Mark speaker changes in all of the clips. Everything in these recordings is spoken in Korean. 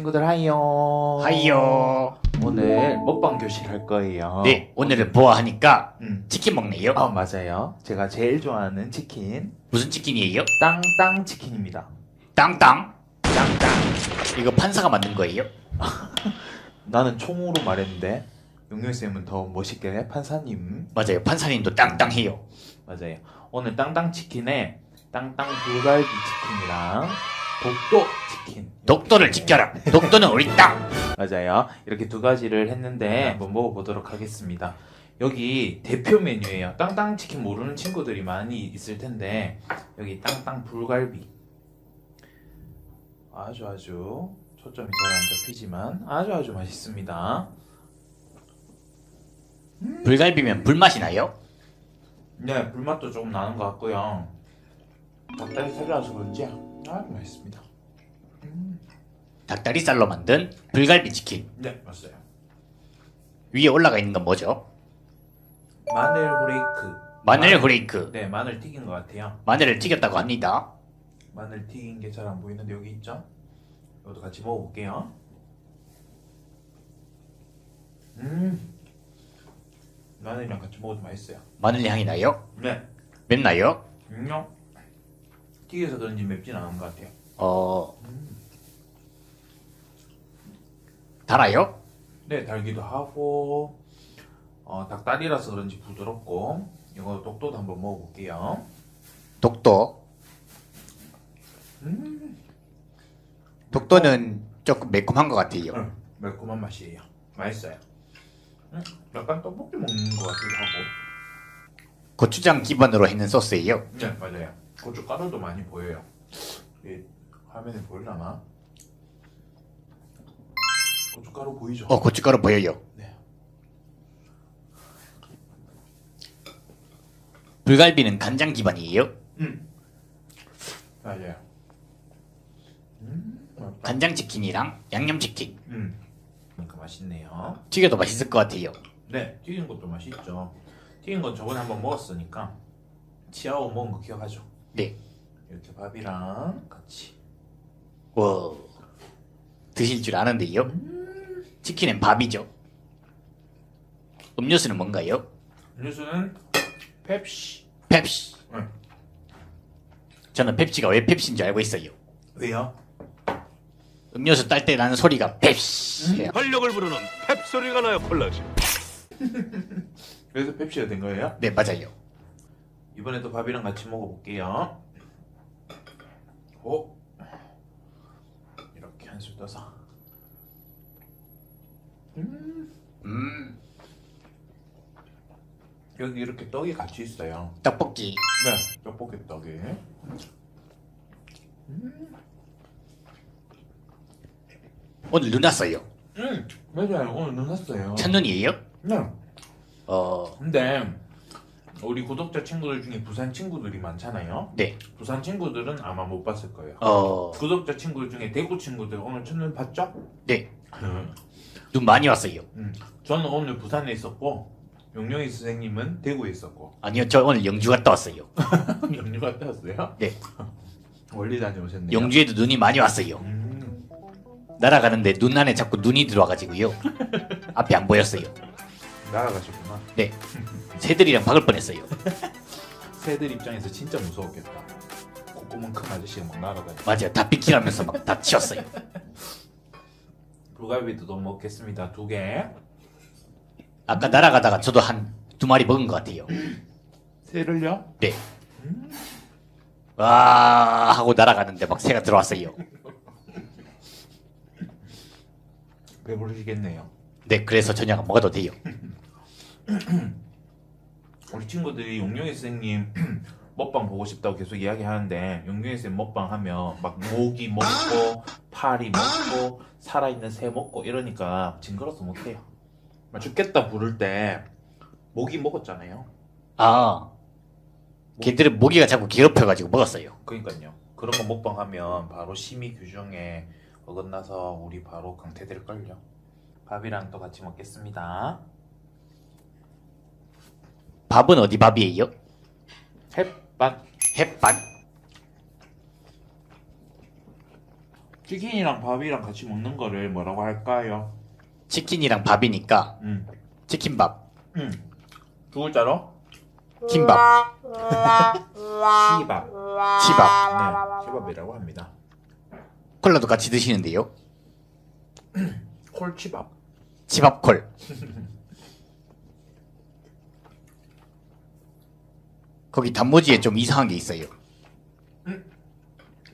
Speaker 1: 친구들 하이요.
Speaker 2: 하이요.
Speaker 1: 오늘 먹방 교실 할 거예요.
Speaker 2: 네, 오늘은 보아하니까
Speaker 1: 음.
Speaker 2: 치킨 먹네요.
Speaker 1: 아 맞아요. 제가 제일 좋아하는 치킨
Speaker 2: 무슨 치킨이에요?
Speaker 1: 땅땅 치킨입니다.
Speaker 2: 땅땅. 땅땅. 이거 판사가 만든 거예요?
Speaker 1: 나는 총으로 말했는데 용용 쌤은 더 멋있게 해 판사님.
Speaker 2: 맞아요. 판사님도 땅땅해요.
Speaker 1: 맞아요. 오늘 땅땅 치킨에 땅땅 불갈비 치킨이랑 치킨.
Speaker 2: 독도를 지켜라. 독도는 우리 땅.
Speaker 1: 맞아요. 이렇게 두 가지를 했는데 한번 먹어보도록 하겠습니다. 여기 대표 메뉴예요. 땅땅 치킨 모르는 친구들이 많이 있을 텐데 여기 땅땅 불갈비. 아주 아주 초점이 잘 안 잡히지만 아주 아주 맛있습니다.
Speaker 2: 불갈비면 불맛이 나요?
Speaker 1: 네, 불맛도 조금 나는 것 같고요. 닭다리 살려서 그런지 아주 맛있습니다.
Speaker 2: 닭다리살로 만든 불갈비 치킨.
Speaker 1: 네, 맞아요.
Speaker 2: 위에 올라가 있는 건 뭐죠?
Speaker 1: 마늘 후레이크.
Speaker 2: 마늘 후레이크.
Speaker 1: 네, 마늘 튀긴 것 같아요.
Speaker 2: 마늘을 튀겼다고 합니다.
Speaker 1: 마늘 튀긴 게 잘 안 보이는데 여기 있죠? 이것도 같이 먹어볼게요. 음, 마늘이랑 같이 먹어도 맛있어요.
Speaker 2: 마늘 향이 나요?
Speaker 1: 네,
Speaker 2: 맵나요?
Speaker 1: 음요. 튀겨서 그런지 맵진 않은 것 같아요.
Speaker 2: 어. 달아요?
Speaker 1: 네, 달기도 하고 어, 닭다리라서 그런지 부드럽고 이거 독도도 한번 먹어볼게요.
Speaker 2: 독도.
Speaker 1: 음,
Speaker 2: 독도는 조금 매콤한 것 같아요.
Speaker 1: 음, 매콤한 맛이에요. 맛있어요. 음, 약간 떡볶이 먹는 것 같기도 하고.
Speaker 2: 고추장 기반으로 했는 소스예요.
Speaker 1: 네, 맞아요. 고춧가루도 많이 보여요. 이 화면에 보이려나? 고춧가루 보이죠?
Speaker 2: 어, 고춧가루 보여요.
Speaker 1: 네.
Speaker 2: 불갈비는 간장 기반이에요.
Speaker 1: 음. 맞아요. 음, 맛있다.
Speaker 2: 간장 치킨이랑 양념 치킨.
Speaker 1: 음. 그러니까 맛있네요.
Speaker 2: 튀겨도 맛있을 것 같아요.
Speaker 1: 네, 튀긴 것도 맛있죠. 튀긴 건 저번에 한번 먹었으니까 치아오 먹은 거 기억하죠?
Speaker 2: 네.
Speaker 1: 이렇게 밥이랑 같이.
Speaker 2: 와. 드실 줄 아는데요. 치킨은 밥이죠. 음료수는 뭔가요?
Speaker 1: 음료수는 펩시.
Speaker 2: 펩시.
Speaker 1: 응.
Speaker 2: 저는 펩시가 왜 펩시인 줄 알고 있어요.
Speaker 1: 왜요?
Speaker 2: 음료수 딸 때 나는 소리가 펩시.
Speaker 3: 활력을 부르는 펩 소리가 나요 콜라지
Speaker 1: 그래서 펩시가 된 거예요?
Speaker 2: 네, 맞아요.
Speaker 1: 이번에도 밥이랑 같이 먹어볼게요. 오, 이렇게 한술 떠서.
Speaker 2: 음,
Speaker 1: 여기 이렇게 떡이 같이 있어요.
Speaker 2: 떡볶이.
Speaker 1: 네, 떡볶이 떡이.
Speaker 2: 오늘 눈 왔어요.
Speaker 1: 음, 맞아요. 오늘 눈 왔어요.
Speaker 2: 첫눈이에요?
Speaker 1: 네.
Speaker 2: 어,
Speaker 1: 근데 우리 구독자 친구들 중에 부산 친구들이 많잖아요.
Speaker 2: 네.
Speaker 1: 부산 친구들은 아마 못 봤을 거예요.
Speaker 2: 어,
Speaker 1: 구독자 친구들 중에 대구 친구들 오늘 첫눈 봤죠?
Speaker 2: 네. 눈 많이 왔어요.
Speaker 1: 음, 저는 오늘 부산에 있었고 용용이 선생님은 대구에 있었고
Speaker 2: 아니요, 저 오늘 영주 갔다 왔어요.
Speaker 1: 영주 갔다 왔어요?
Speaker 2: 네.
Speaker 1: 멀리 다녀오셨네요.
Speaker 2: 영주에도 눈이 많이 왔어요.
Speaker 1: 음,
Speaker 2: 날아가는데 눈 안에 자꾸 눈이 들어와가지고요. 앞이 안 보였어요.
Speaker 1: 날아가셨구나.
Speaker 2: 네. 새들이랑 박을 뻔했어요.
Speaker 1: 새들 입장에서 진짜 무서웠겠다. 콧구멍 큰 아저씨가 막 날아다니.
Speaker 2: 맞아요. 다 비키라면서 막 다 치웠어요.
Speaker 1: 불갈비도 또 먹겠습니다. 두 개.
Speaker 2: 아까 날아가다가 저도 한 두 마리 먹은 것 같아요.
Speaker 1: 새를요?
Speaker 2: 네. 와 하고 날아가는데 막 새가 들어왔어요.
Speaker 1: 배부르시겠네요.
Speaker 2: 네, 그래서 저녁 안 먹어도 돼요.
Speaker 1: 우리 친구들이 용용이 선생님 먹방 보고 싶다고 계속 이야기하는데 용용이 선생님 먹방 하면 막 모기 먹고 파리 먹고 살아있는 새 먹고 이러니까 징그러서 못해요. 막 죽겠다 부를 때 모기 먹었잖아요.
Speaker 2: 아, 걔들은 모기가 자꾸 괴롭혀가지고 먹었어요.
Speaker 1: 그러니까요. 그런 거 먹방하면 바로 심의 규정에 어긋나서 우리 바로 강퇴될 걸요. 밥이랑 또 같이 먹겠습니다.
Speaker 2: 밥은 어디 밥이에요?
Speaker 1: 햇반.
Speaker 2: 햇반.
Speaker 1: 치킨이랑 밥이랑 같이 먹는 거를 뭐라고 할까요?
Speaker 2: 치킨이랑 밥이니까
Speaker 1: 음.
Speaker 2: 치킨밥,
Speaker 1: 음. 두 글자로?
Speaker 2: 김밥,
Speaker 1: 치밥.
Speaker 2: 치밥.
Speaker 1: 네, 치밥이라고 합니다.
Speaker 2: 콜라도 같이 드시는데요.
Speaker 1: 콜치밥.
Speaker 2: 치밥콜. 거기 단무지에 좀 이상한 게 있어요.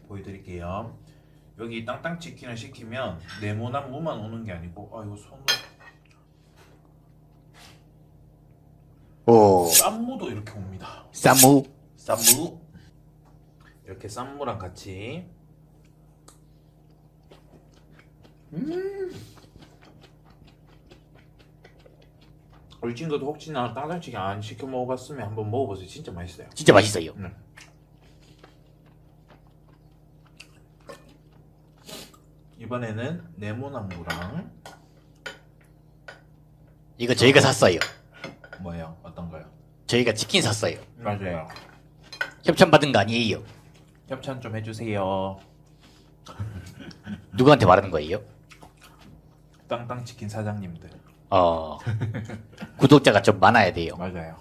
Speaker 1: 보여드릴게요. 여기 땅땅 치킨을 시키면 네모난 무만 오는 게 아니고 아 이거 손으로
Speaker 2: 오,
Speaker 1: 쌈무도 이렇게 옵니다.
Speaker 2: 쌈무.
Speaker 1: 쌈무 이렇게 쌈무랑 같이 음. 우리 친구도 혹시나 치킨 안 시켜 먹어봤으면 한번 먹어보세요. 진짜 맛있어요.
Speaker 2: 진짜 맛있어요.
Speaker 1: 이번에는 네모난 무랑
Speaker 2: 이거 저희가 샀어요.
Speaker 1: 뭐예요? 어떤 거요?
Speaker 2: 저희가 치킨 샀어요.
Speaker 1: 맞아요.
Speaker 2: 협찬 받은 거 아니에요.
Speaker 1: 협찬 좀 해주세요.
Speaker 2: 누구한테 말하는 거예요?
Speaker 1: 땅땅 치킨 사장님들.
Speaker 2: 어, 구독자가 좀 많아야 돼요.
Speaker 1: 맞아요.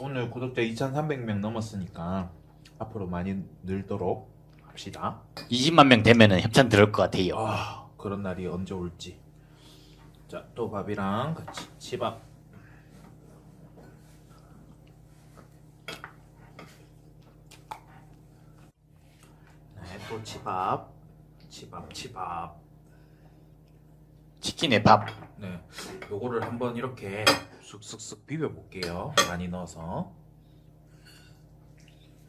Speaker 1: 오늘 구독자 2,300명 넘었으니까 앞으로 많이 늘도록 합시다.
Speaker 2: 20만 명 되면은 협찬 들을 것 같아요.
Speaker 1: 아 그런 날이 언제 올지. 자 또 밥이랑 같이 치밥. 네 또 치밥. 치밥 치밥.
Speaker 2: 치킨에 밥.
Speaker 1: 네, 요거를 한번 이렇게 쑥쑥쑥 비벼 볼게요. 많이 넣어서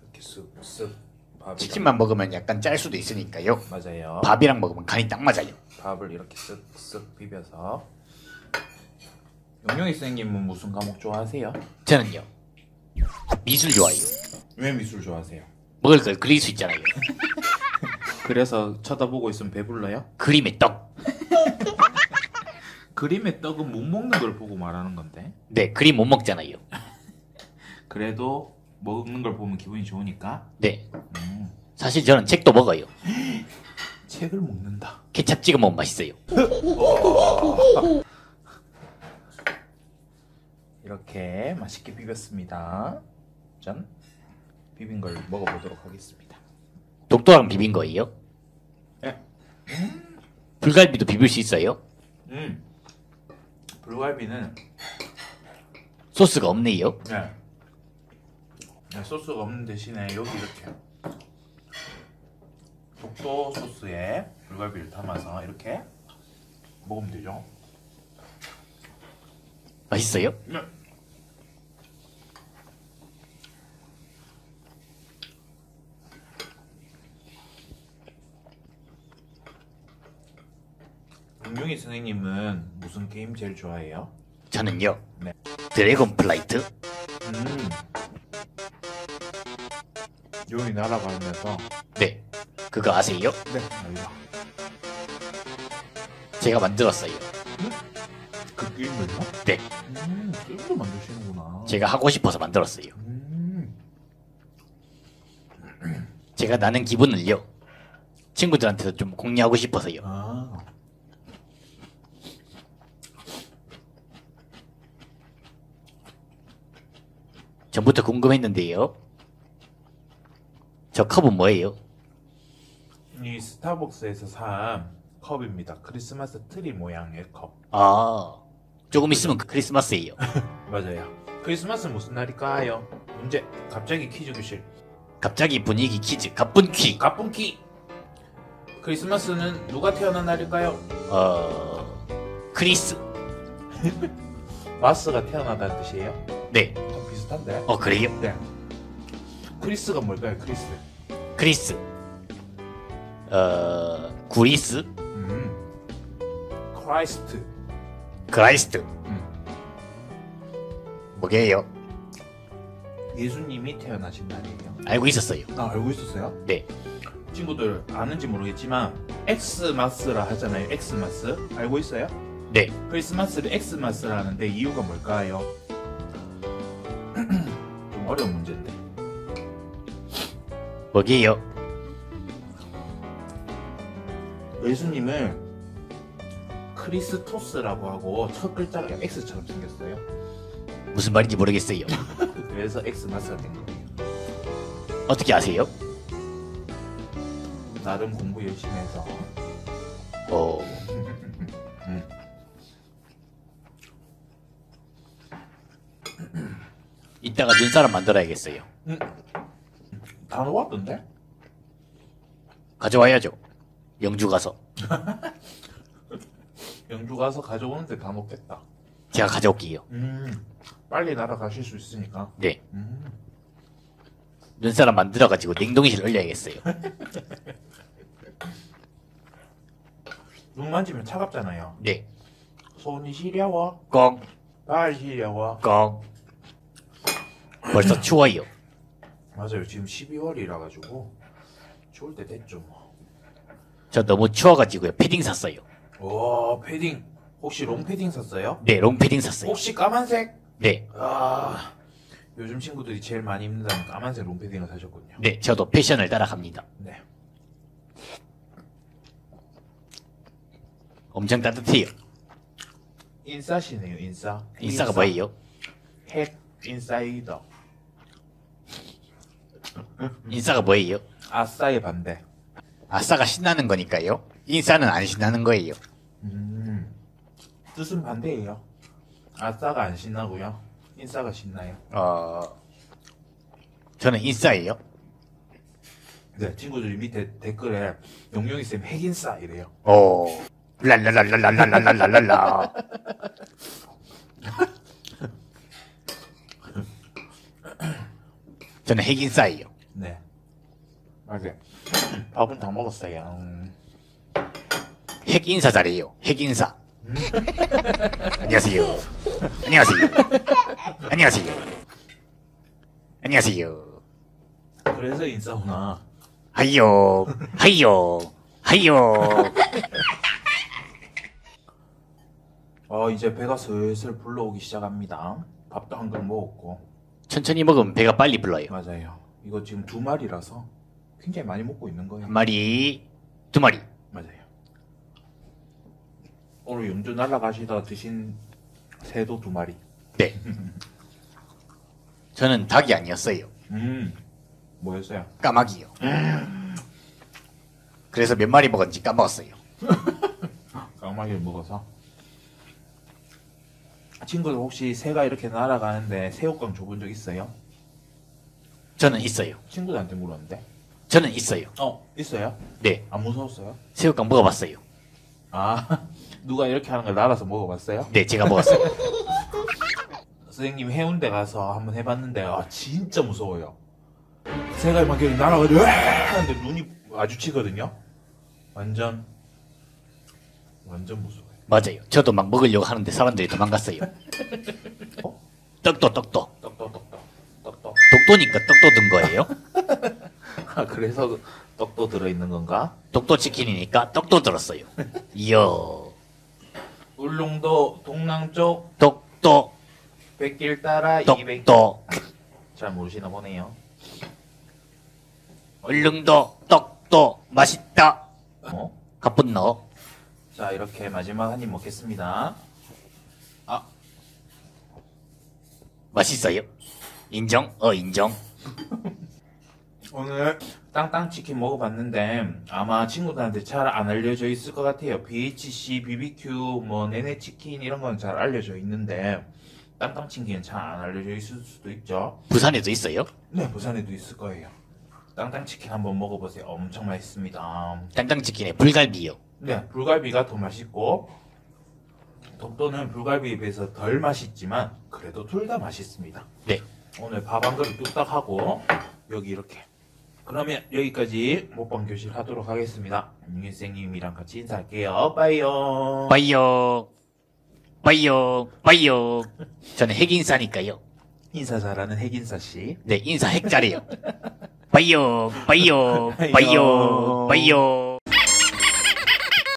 Speaker 1: 이렇게 쑥쑥 밥이랑
Speaker 2: 치킨만 먹으면 약간 짤 수도 있으니까요.
Speaker 1: 맞아요.
Speaker 2: 밥이랑 먹으면 간이 딱 맞아요.
Speaker 1: 밥을 이렇게 쓱쓱 비벼서 용용이 선생님은 무슨 과목 좋아하세요?
Speaker 2: 저는요. 미술 좋아해요.
Speaker 1: 왜 미술 좋아하세요?
Speaker 2: 먹을 걸 그릴 수 있잖아요.
Speaker 1: 그래서 쳐다보고 있으면 배불러요?
Speaker 2: 그림의 떡.
Speaker 1: 그림의 떡은 못 먹는 걸 보고 말하는 건데
Speaker 2: 네, 그림 못 먹잖아요.
Speaker 1: 그래도 먹는 걸 보면 기분이 좋으니까
Speaker 2: 네.
Speaker 1: 음,
Speaker 2: 사실 저는 책도 먹어요.
Speaker 1: 책을 먹는다.
Speaker 2: 케찹 찍어 먹으면 맛있어요.
Speaker 1: 이렇게 맛있게 비볐습니다. 전 비빈 걸 먹어보도록 하겠습니다.
Speaker 2: 독도랑 비빈 거예요?
Speaker 1: 예.
Speaker 2: 불갈비도 비빌 수 있어요?
Speaker 1: 음, 불갈비는
Speaker 2: 소스가 없네요.
Speaker 1: 네. 네, 소스가 없는 대신에 여기 이렇게 독도 소스에 불갈비를 담아서 이렇게 먹으면 되죠.
Speaker 2: 맛있어요?
Speaker 1: 네. 용용이 선생님은 무슨 게임 제일 좋아해요?
Speaker 2: 저는요.
Speaker 1: 네.
Speaker 2: 드래곤 플라이트?
Speaker 1: 음. 용이 날아가면서
Speaker 2: 네. 그거 아세요?
Speaker 1: 네 알죠.
Speaker 2: 제가 만들었어요.
Speaker 1: 그 게임을요?
Speaker 2: 네.
Speaker 1: 음, 게임도 만드시는구나.
Speaker 2: 제가 하고 싶어서 만들었어요.
Speaker 1: 음,
Speaker 2: 제가 나는 기분을요. 친구들한테도 좀 공유하고 싶어서요.
Speaker 1: 아.
Speaker 2: 전부터 궁금했는데요. 저 컵은 뭐예요?
Speaker 1: 이 스타벅스에서 산 컵입니다. 크리스마스 트리 모양의 컵.
Speaker 2: 아, 조금 있으면 그 크리스마스예요.
Speaker 1: 맞아요. 크리스마스 무슨 날일까요? 문제. 갑자기 퀴즈 교실.
Speaker 2: 갑자기 분위기 퀴즈, 갑분퀴.
Speaker 1: 갑분퀴. 크리스마스는 누가 태어난 날일까요?
Speaker 2: 어, 크리스.
Speaker 1: 마스가 태어나다는 뜻이에요?
Speaker 2: 네.
Speaker 1: 좀 비슷한데?
Speaker 2: 어, 그래요?
Speaker 1: 네. 크리스가 뭘까요? 크리스.
Speaker 2: 크리스. 어, 구리스.
Speaker 1: 음. 크라이스트.
Speaker 2: 크라이스트.
Speaker 1: 음.
Speaker 2: 뭐게요?
Speaker 1: 예수님이 태어나신 날이에요.
Speaker 2: 알고 있었어요.
Speaker 1: 아 알고 있었어요?
Speaker 2: 네.
Speaker 1: 친구들 아는지 모르겠지만 엑스마스라 하잖아요. 엑스마스 알고 있어요?
Speaker 2: 네.
Speaker 1: 크리스마스를 엑스마스라 하는데 이유가 뭘까요? 좀 어려운 문제인데
Speaker 2: 뭐게요?
Speaker 1: 예수님을 크리스토스라고 하고 첫 글자가 X처럼 생겼어요.
Speaker 2: 무슨 말인지 모르겠어요.
Speaker 1: 그래서 X 마스가 된 거예요.
Speaker 2: 어떻게 아세요?
Speaker 1: 나름 공부 열심히 해서
Speaker 2: 어, 이따가 눈사람 만들어야겠어요.
Speaker 1: 다 놓았던데?
Speaker 2: 가져와야죠. 영주 가서.
Speaker 1: 영주 가서 가져오는데 다 놓겠다.
Speaker 2: 제가 가져올게요.
Speaker 1: 음, 빨리 날아가실 수 있으니까.
Speaker 2: 네.
Speaker 1: 음,
Speaker 2: 눈사람 만들어가지고 냉동실 올려야겠어요.
Speaker 1: 눈 만지면 차갑잖아요.
Speaker 2: 네.
Speaker 1: 손이 시려워,
Speaker 2: 꽁,
Speaker 1: 발 시려워.
Speaker 2: 꽁. 벌써 추워요.
Speaker 1: 맞아요. 지금 12월이라 가지고 추울 때 됐죠 뭐.
Speaker 2: 저 너무 추워가지고요. 패딩 샀어요.
Speaker 1: 와, 패딩. 혹시 롱 패딩 샀어요?
Speaker 2: 네, 롱 패딩 샀어요.
Speaker 1: 혹시 까만색?
Speaker 2: 네.
Speaker 1: 아, 요즘 친구들이 제일 많이 입는다는 까만색 롱 패딩을 사셨군요.
Speaker 2: 네, 저도 패션을 따라갑니다.
Speaker 1: 네.
Speaker 2: 엄청 따뜻해요.
Speaker 1: 인싸시네요, 인싸.
Speaker 2: 인싸가 뭐예요?
Speaker 1: 핵 인사이더.
Speaker 2: 인싸가 뭐예요?
Speaker 1: 아싸의 반대.
Speaker 2: 아싸가 신나는 거니까요. 인싸는 안 신나는 거예요.
Speaker 1: 음, 뜻은 반대예요. 아싸가 안 신나고요. 인싸가 신나요.
Speaker 2: 어, 저는 인싸예요.
Speaker 1: 네, 친구들이 밑에 댓글에 용용이 쌤 핵인싸 이래요.
Speaker 2: 오, 랄랄랄랄랄랄랄랄랄라. 저는 핵인싸예요.
Speaker 1: 네. 맞아요. 밥은 다 먹었어요. 음,
Speaker 2: 핵인싸 잘해요. 핵인싸. 안녕하세요. 안녕하세요. 안녕하세요. 안녕하세요.
Speaker 1: 그래서 인싸구나.
Speaker 2: 하이요, 하이요, 하이요.
Speaker 1: 어, 이제 배가 슬슬 불러오기 시작합니다. 밥도 한 그릇 먹었고.
Speaker 2: 천천히 먹으면 배가 빨리 불러요.
Speaker 1: 맞아요. 이거 지금 두 마리라서 굉장히 많이 먹고 있는 거예요.
Speaker 2: 한 마리, 두 마리.
Speaker 1: 맞아요. 오늘 영주 날아가시다 드신 새도 두 마리.
Speaker 2: 네. 저는 닭이 아니었어요.
Speaker 1: 음, 뭐였어요?
Speaker 2: 까마귀요. 그래서 몇 마리 먹었는지 까먹었어요.
Speaker 1: 까마귀를 먹어서. 친구들 혹시 새가 이렇게 날아가는데 새우깡 줘본 적 있어요?
Speaker 2: 저는 있어요.
Speaker 1: 친구들한테 물었는데.
Speaker 2: 저는 있어요.
Speaker 1: 어, 있어요?
Speaker 2: 네.
Speaker 1: 안 무서웠어요?
Speaker 2: 새우깡 먹어봤어요.
Speaker 1: 아, 누가 이렇게 하는 걸 날아서 먹어봤어요?
Speaker 2: 네, 제가 먹었어요.
Speaker 1: 선생님 해운대 가서 한번 해봤는데 아 진짜 무서워요. 새가 막 이렇게 날아가지고 으아! 하는데 눈이 마주치거든요. 완전 완전 무서워요.
Speaker 2: 맞아요. 저도 막 먹으려고 하는데 사람들이 도망갔어요.
Speaker 1: 어?
Speaker 2: 떡도 떡도.
Speaker 1: 떡떡떡떡 떡떡.
Speaker 2: 독도니까 떡도 든 거예요.
Speaker 1: 아 그래서 떡도 들어있는 건가?
Speaker 2: 독도 치킨이니까 떡도 들었어요. 이야.
Speaker 1: 울릉도 동남쪽
Speaker 2: 떡도,
Speaker 1: 백길 따라 200.
Speaker 2: 떡도.
Speaker 1: 잘 모르시나 보네요.
Speaker 2: 얼릉도, 떡도, 맛있다.
Speaker 1: 어?
Speaker 2: 가쁜 너.
Speaker 1: 자 이렇게 마지막 한 입 먹겠습니다.
Speaker 2: 맛있어요. 인정? 어, 인정.
Speaker 1: 오늘 땅땅 치킨 먹어봤는데 아마 친구들한테 잘 안 알려져 있을 것 같아요. BHC, BBQ, 뭐 네네 치킨 이런 건 잘 알려져 있는데 땅땅 치킨은 잘 안 알려져 있을 수도 있죠.
Speaker 2: 부산에도 있어요?
Speaker 1: 네, 부산에도 있을 거예요. 땅땅 치킨 한번 먹어보세요. 엄청 맛있습니다.
Speaker 2: 땅땅치킨에 불갈비요.
Speaker 1: 네, 불갈비가 더 맛있고 독도는 불갈비에 비해서 덜 맛있지만 그래도 둘 다 맛있습니다.
Speaker 2: 네.
Speaker 1: 오늘 밥 한 그릇 뚝딱 하고 여기 이렇게 그러면 여기까지 먹방 교실 하도록 하겠습니다. 윤일생님이랑 같이 인사할게요. 빠이요.
Speaker 2: 빠이요. 빠이요. 빠이요. 저는 핵인싸니까요.
Speaker 1: 인사 잘하는 핵인사 씨.
Speaker 2: 네, 인사 핵 잘해요. 빠이요. 빠이요. 빠이요. 빠이요.